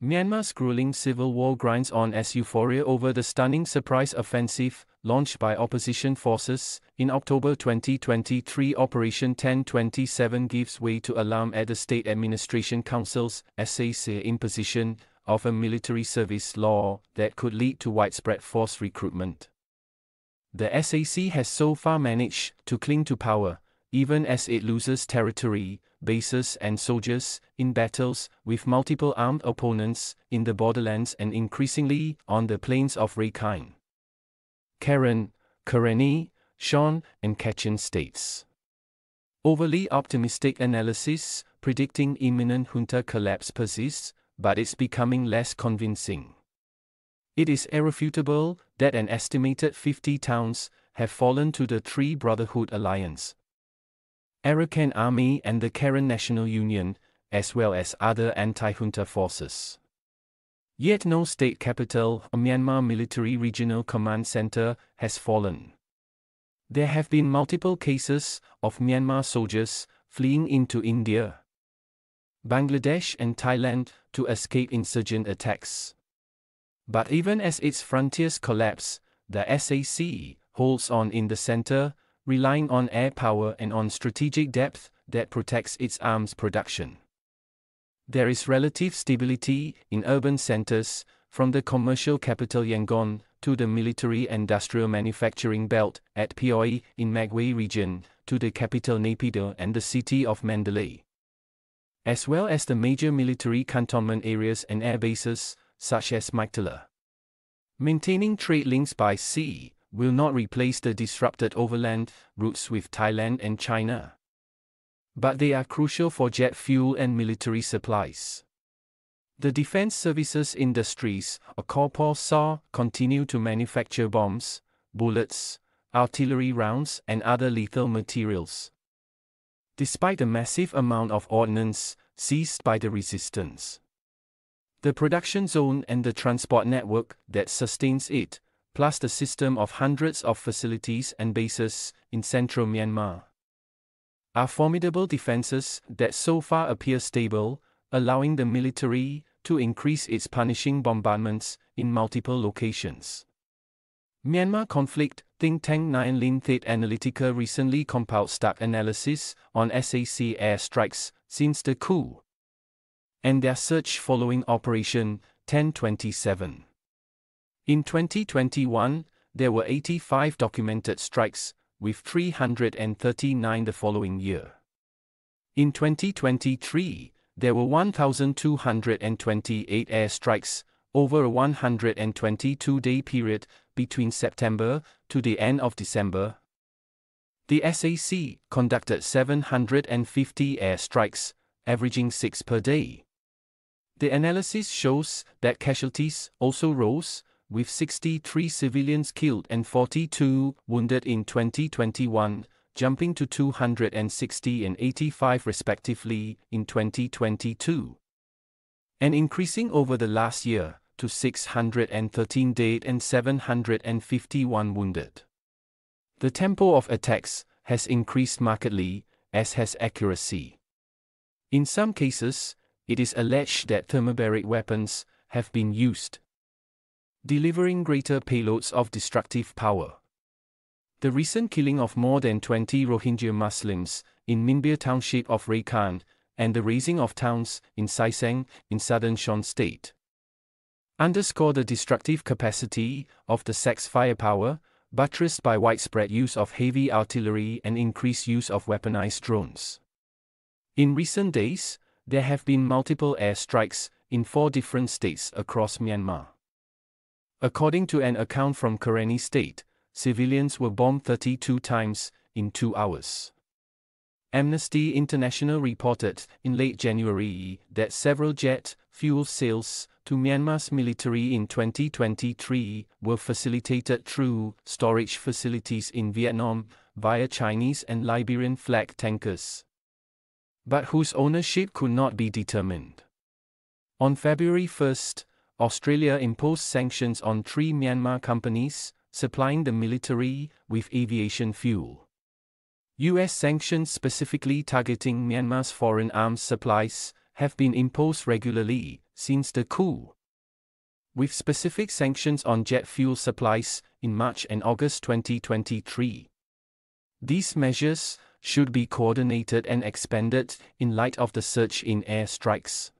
Myanmar's grueling civil war grinds on as euphoria over the stunning surprise offensive, launched by opposition forces, in October 2023 Operation 1027 gives way to alarm at the State Administration Council's SAC imposition of a military service law that could lead to widespread force recruitment. The SAC has so far managed to cling to power, even as it loses territory, bases, and soldiers in battles with multiple armed opponents in the borderlands and increasingly on the plains of Rakhine. Karen, Karenni, Shan, and Kachin states. Overly optimistic analysis predicting imminent junta collapse persists, but it's becoming less convincing. It is irrefutable that an estimated 50 towns have fallen to the Three Brotherhood alliance. Arakan Army and the Karen National Union, as well as other anti-junta forces. Yet no state capital, Myanmar Military Regional Command Center, has fallen. There have been multiple cases of Myanmar soldiers fleeing into India, Bangladesh, and Thailand to escape insurgent attacks. But even as its frontiers collapse, the SAC holds on in the center, relying on air power and on strategic depth that protects its arms production. There is relative stability in urban centers, from the commercial capital Yangon to the military industrial manufacturing belt at Pioi in Magway region to the capital Naypyidaw and the city of Mandalay. As well as the major military cantonment areas and air bases, such as Meiktila. Maintaining trade links by sea will not replace the disrupted overland routes with Thailand and China but they are crucial for jet fuel and military supplies. The defense services industries, a SAW, continue to manufacture bombs, bullets, artillery rounds, and other lethal materials. Despite the massive amount of ordnance seized by the resistance, the production zone and the transport network that sustains it, plus the system of hundreds of facilities and bases in central Myanmar, are formidable defenses that so far appear stable, allowing the military to increase its punishing bombardments in multiple locations. Myanmar conflict think tank Nyan Lin Thit Analytica recently compiled stark analysis on SAC airstrikes since the coup and their search following Operation 1027. In 2021, there were 85 documented strikes, with 339 the following year. In 2023, there were 1,228 airstrikes over a 122 day period between September to the end of December. The SAC conducted 750 airstrikes, averaging 6 per day. The analysis shows that casualties also rose, with 63 civilians killed and 42 wounded in 2021, jumping to 260 and 85 respectively in 2022. And increasing over the last year to 613 dead and 751 wounded. The tempo of attacks has increased markedly, as has accuracy. In some cases, it is alleged that thermobaric weapons have been used delivering greater payloads of destructive power. The recent killing of more than 20 Rohingya Muslims in Minbya township of Rakhine and the razing of towns in Hsihseng in southern Shan state underscore the destructive capacity of the SAC's firepower, buttressed by widespread use of heavy artillery and increased use of weaponized drones. In recent days, there have been multiple airstrikes in four different states across Myanmar. According to an account from Karenni State, civilians were bombed 32 times in two hours. Amnesty International reported in late January that several jet fuel sales to Myanmar's military in 2023 were facilitated through storage facilities in Vietnam via Chinese and Liberian flag tankers, but whose ownership could not be determined. On February 1, Australia imposed sanctions on three Myanmar companies supplying the military with aviation fuel. US sanctions specifically targeting Myanmar's foreign arms supplies have been imposed regularly since the coup. With specific sanctions on jet fuel supplies in March and August 2023. These measures should be coordinated and expanded in light of the surge in air strikes.